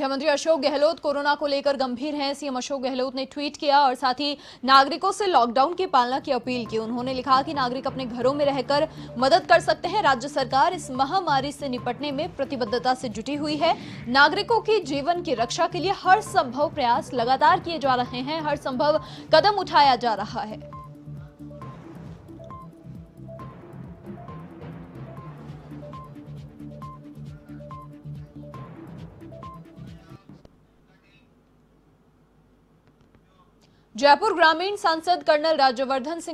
मुख्यमंत्री अशोक गहलोत कोरोना को लेकर गंभीर हैं। सीएम अशोक गहलोत ने ट्वीट किया और साथ ही नागरिकों से लॉकडाउन की पालना की अपील की। उन्होंने लिखा कि नागरिक अपने घरों में रहकर मदद कर सकते हैं। राज्य सरकार इस महामारी से निपटने में प्रतिबद्धता से जुटी हुई है। नागरिकों की जीवन की रक्षा के लिए हर संभव प्रयास लगातार किए जा रहे हैं। हर संभव कदम उठाया जा रहा है। जयपुर ग्रामीण सांसद कर्नल राज्यवर्धन सिंह